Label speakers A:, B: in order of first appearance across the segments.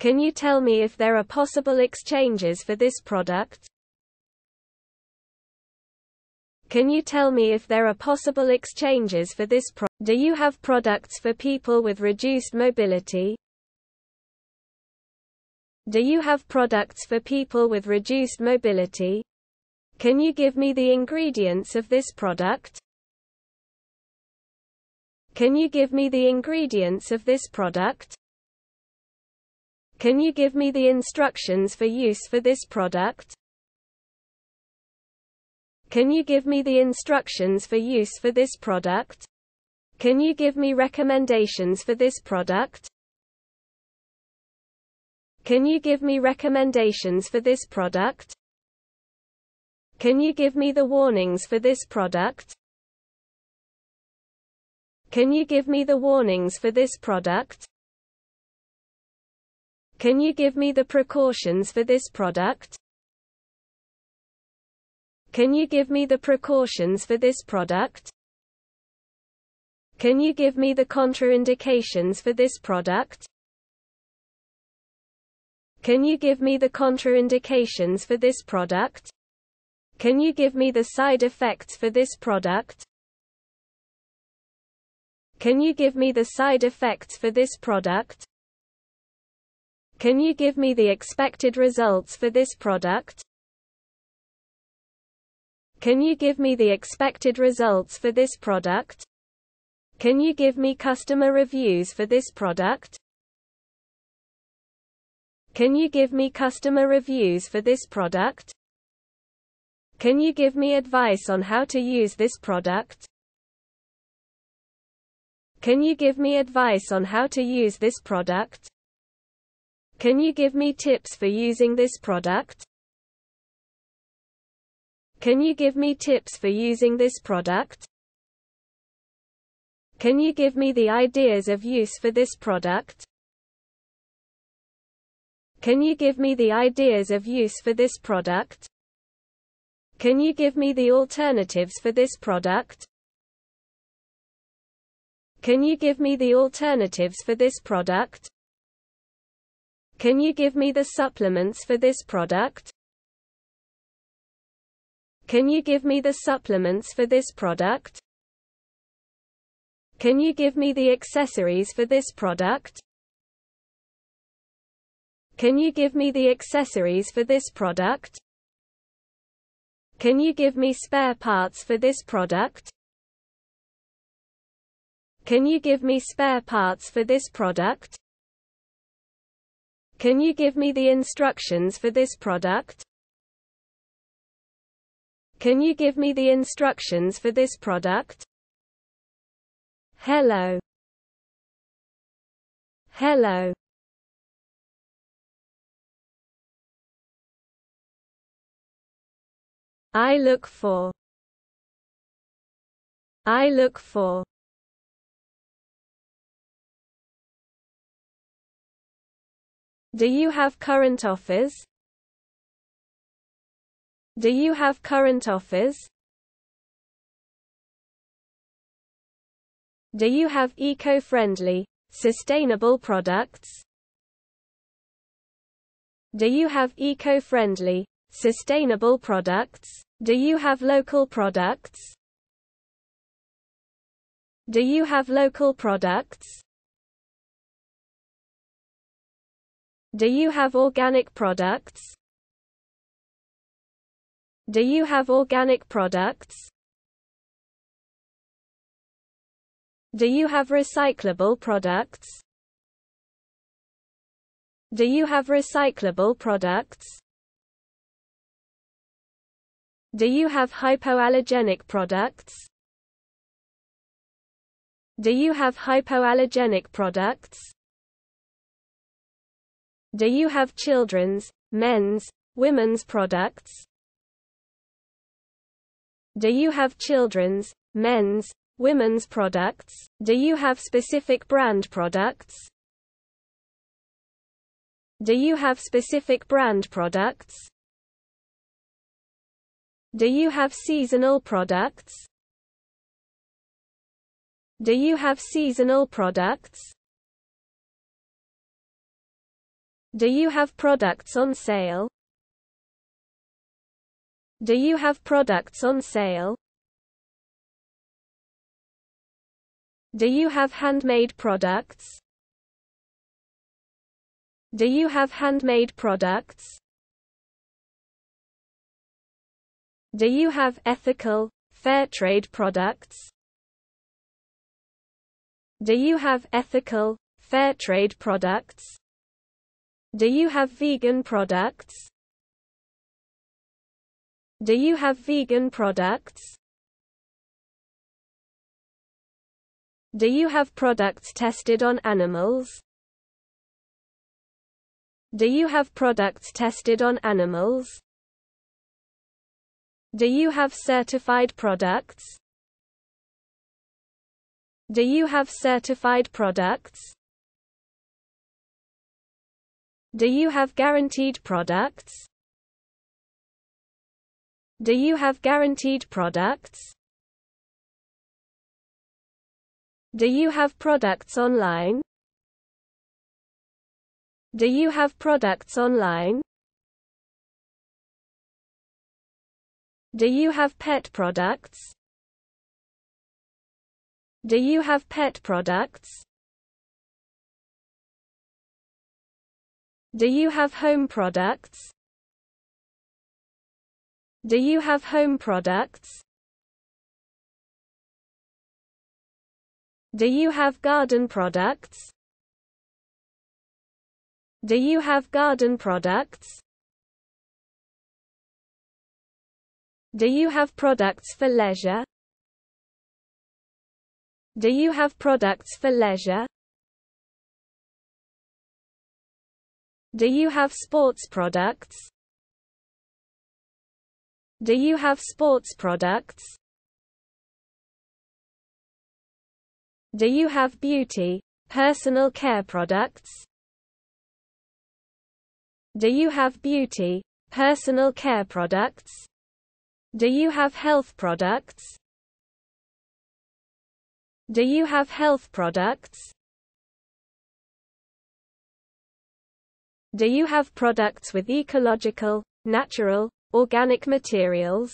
A: Can you tell me if there are possible exchanges for this product? Can you tell me if there are possible exchanges for this product? Do you have products for people with reduced mobility? Do you have products for people with reduced mobility? Can you give me the ingredients of this product? Can you give me the ingredients of this product? Can you give me the instructions for use for this product? Can you give me the instructions for use for this product? Can you give me recommendations for this product? Can you give me recommendations for this product? Can you give me the warnings for this product? Can you give me the warnings for this product? Can you give me the precautions for this product? Can you give me the precautions for this product? Can you give me the contraindications for this product? Can you give me the contraindications for this product? Can you give me the side effects for this product? Can you give me the side effects for this product? Can you give me the expected results for this product? Can you give me the expected results for this product? Can you give me customer reviews for this product? Can you give me customer reviews for this product? Can you give me advice on how to use this product? Can you give me advice on how to use this product? Can you give me tips for using this product? Can you give me tips for using this product? Can you give me the ideas of use for this product? Can you give me the ideas of use for this product? Can you give me the alternatives for this product? Can you give me the alternatives for this product? Can you give me the supplements for this product? Can you give me the supplements for this product? Can you give me the accessories for this product? Can you give me the accessories for this product? Can you give me spare parts for this product? Can you give me spare parts for this product? Can you give me the instructions for this product? Can you give me the instructions for this product? Hello. Hello. I look for. I look for. Do you have current offers? Do you have current offers? Do you have eco-friendly, sustainable products? Do you have eco-friendly, Sustainable products. Do you have local products? Do you have local products? Do you have organic products? Do you have organic products? Do you have recyclable products? Do you have recyclable products? Do you have hypoallergenic products? Do you have hypoallergenic products? Do you have children's, men's, women's products? Do you have children's, men's, women's products? Do you have specific brand products? Do you have specific brand products? Do you have seasonal products? Do you have seasonal products? Do you have products on sale? Do you have products on sale? Do you have handmade products? Do you have handmade products? Do you have ethical, fair trade products? Do you have ethical, fair trade products? Do you have vegan products? Do you have vegan products? Do you have products tested on animals? Do you have products tested on animals? Do you have certified products? Do you have certified products? Do you have guaranteed products? Do you have guaranteed products? Do you have products online? Do you have products online? Do you have pet products? Do you have pet products? Do you have home products? Do you have home products? Do you have garden products? Do you have garden products? Do you have products for leisure? Do you have products for leisure? Do you have sports products? Do you have sports products? Do you have beauty, personal care products? Do you have beauty, personal care products? Do you have health products? Do you have health products? Do you have products with ecological, natural, organic materials?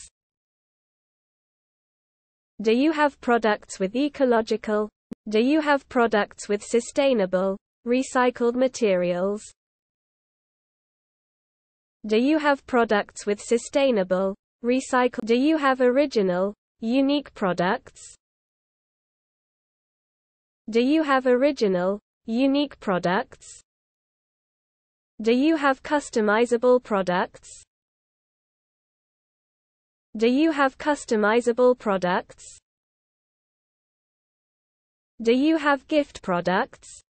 A: Do you have products with ecological? Do you have products with sustainable, recycled materials? Do you have products with sustainable, recycled? Do you have original, unique products? Do you have original, unique products? Do you have customizable products? Do you have customizable products? Do you have gift products?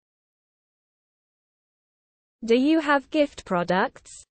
A: Do you have gift products?